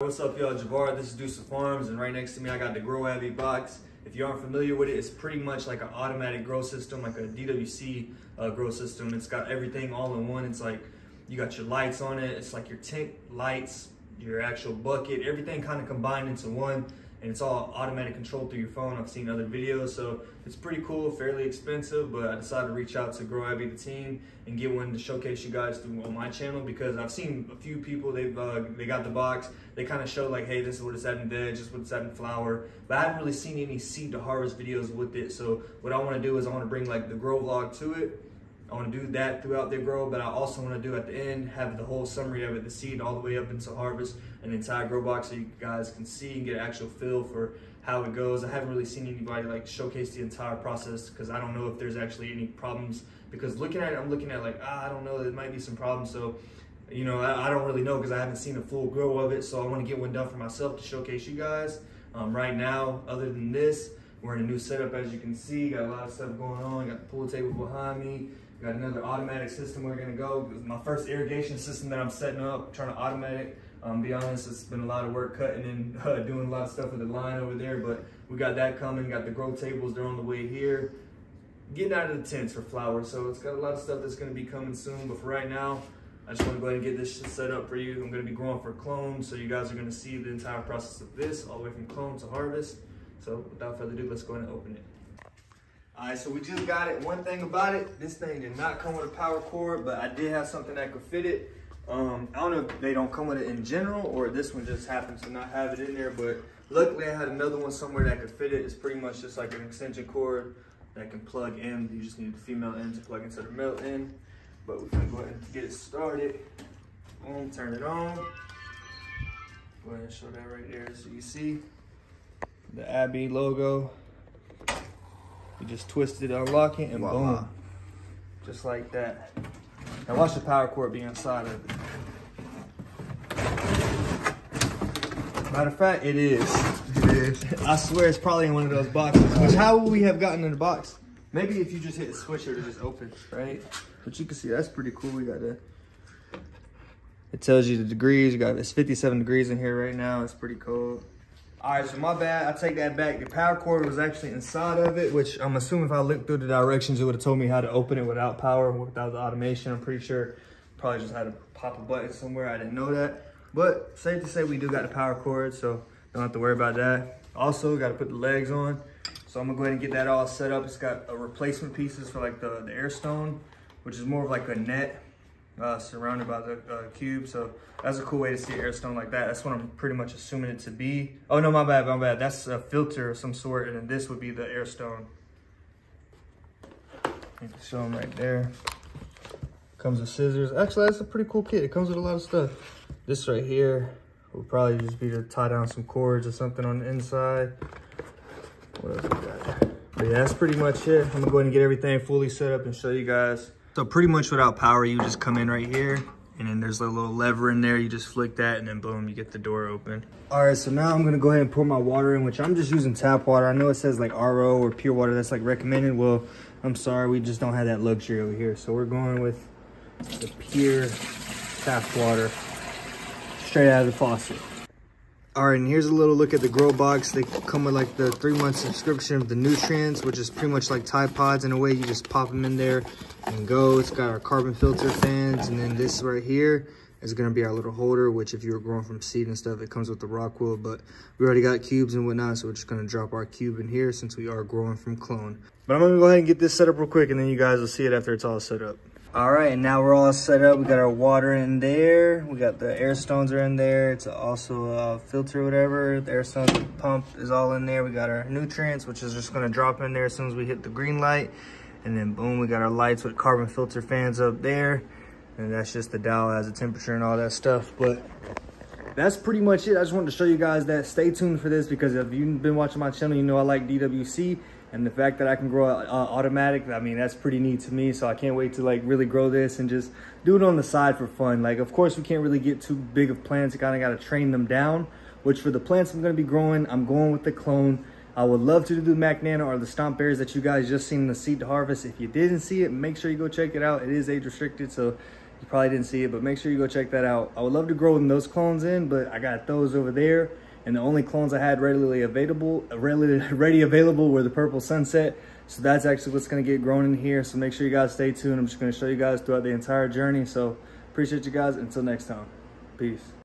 What's up, y'all? Juvar, this is Dusa Farms, and right next to me, I got the Grow Abby box. If you aren't familiar with it, it's pretty much like an automatic grow system, like a DWC uh, grow system. It's got everything all in one. It's like you got your lights on it. It's like your tent lights, your actual bucket, everything kind of combined into one and it's all automatic control through your phone. I've seen other videos, so it's pretty cool, fairly expensive, but I decided to reach out to Grow Abby, the team, and get one to showcase you guys through on my channel because I've seen a few people, they've uh, they got the box, they kind of show like, hey, this is what it's at in veg, this is what it's at in flower, but I haven't really seen any seed to harvest videos with it, so what I want to do is I want to bring like the grow vlog to it, I want to do that throughout the grow, but I also want to do at the end, have the whole summary of it, the seed all the way up into harvest, and the entire grow box so you guys can see and get an actual feel for how it goes. I haven't really seen anybody like showcase the entire process because I don't know if there's actually any problems because looking at it, I'm looking at like, ah, I don't know, there might be some problems. So, you know, I, I don't really know because I haven't seen a full grow of it. So I want to get one done for myself to showcase you guys. Um, right now, other than this, we're in a new setup as you can see. Got a lot of stuff going on. Got the pool table behind me. Got another automatic system we're gonna go. my first irrigation system that I'm setting up, trying to automate it. Um, be honest, it's been a lot of work cutting and uh, doing a lot of stuff with the line over there, but we got that coming. Got the grow tables, they're on the way here. Getting out of the tents for flowers, so it's got a lot of stuff that's gonna be coming soon. But for right now, I just wanna go ahead and get this set up for you. I'm gonna be growing for clones, so you guys are gonna see the entire process of this, all the way from clone to harvest. So without further ado, let's go ahead and open it. All right, so we just got it. One thing about it, this thing did not come with a power cord, but I did have something that could fit it. Um, I don't know if they don't come with it in general or this one just happens to not have it in there, but luckily I had another one somewhere that could fit it. It's pretty much just like an extension cord that can plug in. You just need the female end to plug into the male end. But we're gonna go ahead and get it started. Boom, turn it on. Go ahead and show that right there so you see the Abby logo. You just twist it, unlock it, and Voila. boom. Just like that. Now watch the power cord be inside of it. Matter of fact, it is. It is. I swear it's probably in one of those boxes. Which how would we have gotten in the box? Maybe if you just hit the switcher to just open, right? But you can see that's pretty cool. We got that. It tells you the degrees. You got it's 57 degrees in here right now. It's pretty cold. All right, so my bad, I take that back. The power cord was actually inside of it, which I'm assuming if I looked through the directions, it would have told me how to open it without power, without the automation. I'm pretty sure probably just had to pop a button somewhere. I didn't know that. But safe to say we do got the power cord, so don't have to worry about that. Also, got to put the legs on. So I'm gonna go ahead and get that all set up. It's got a replacement pieces for like the, the air stone, which is more of like a net uh, surrounded by the uh, cube. So that's a cool way to see airstone like that. That's what I'm pretty much assuming it to be. Oh no, my bad, my bad. That's a filter of some sort, and then this would be the airstone. Show them right there. Comes with scissors. Actually, that's a pretty cool kit. It comes with a lot of stuff. This right here will probably just be to tie down some cords or something on the inside. What else we got? But yeah, that's pretty much it. I'm gonna go ahead and get everything fully set up and show you guys so pretty much without power, you just come in right here and then there's a little lever in there. You just flick that and then boom, you get the door open. All right, so now I'm gonna go ahead and pour my water in, which I'm just using tap water. I know it says like RO or pure water, that's like recommended. Well, I'm sorry, we just don't have that luxury over here. So we're going with the pure tap water straight out of the faucet. All right, and here's a little look at the grow box. They come with like the three month subscription of the nutrients, which is pretty much like Tide Pods in a way. You just pop them in there and go. It's got our carbon filter fans. And then this right here is gonna be our little holder, which if you were growing from seed and stuff, it comes with the rock wool, but we already got cubes and whatnot. So we're just gonna drop our cube in here since we are growing from clone. But I'm gonna go ahead and get this set up real quick and then you guys will see it after it's all set up. All right, and now we're all set up. We got our water in there. We got the air stones are in there. It's also a filter, whatever. The air stones pump is all in there. We got our nutrients, which is just gonna drop in there as soon as we hit the green light. And then boom, we got our lights with carbon filter fans up there. And that's just the dial has a temperature and all that stuff. But that's pretty much it. I just wanted to show you guys that. Stay tuned for this because if you've been watching my channel, you know I like DWC and the fact that I can grow uh, automatic, I mean, that's pretty neat to me. So I can't wait to like really grow this and just do it on the side for fun. Like, of course, we can't really get too big of plants. You kind of got to train them down, which for the plants I'm going to be growing, I'm going with the clone. I would love to do the Mac Nano or the Stomp Bears that you guys just seen the seed to harvest. If you didn't see it, make sure you go check it out. It is age restricted, so You probably didn't see it, but make sure you go check that out. I would love to grow those clones in, but I got those over there. And the only clones I had readily available, readily ready available were the purple sunset. So that's actually what's gonna get grown in here. So make sure you guys stay tuned. I'm just gonna show you guys throughout the entire journey. So appreciate you guys. Until next time, peace.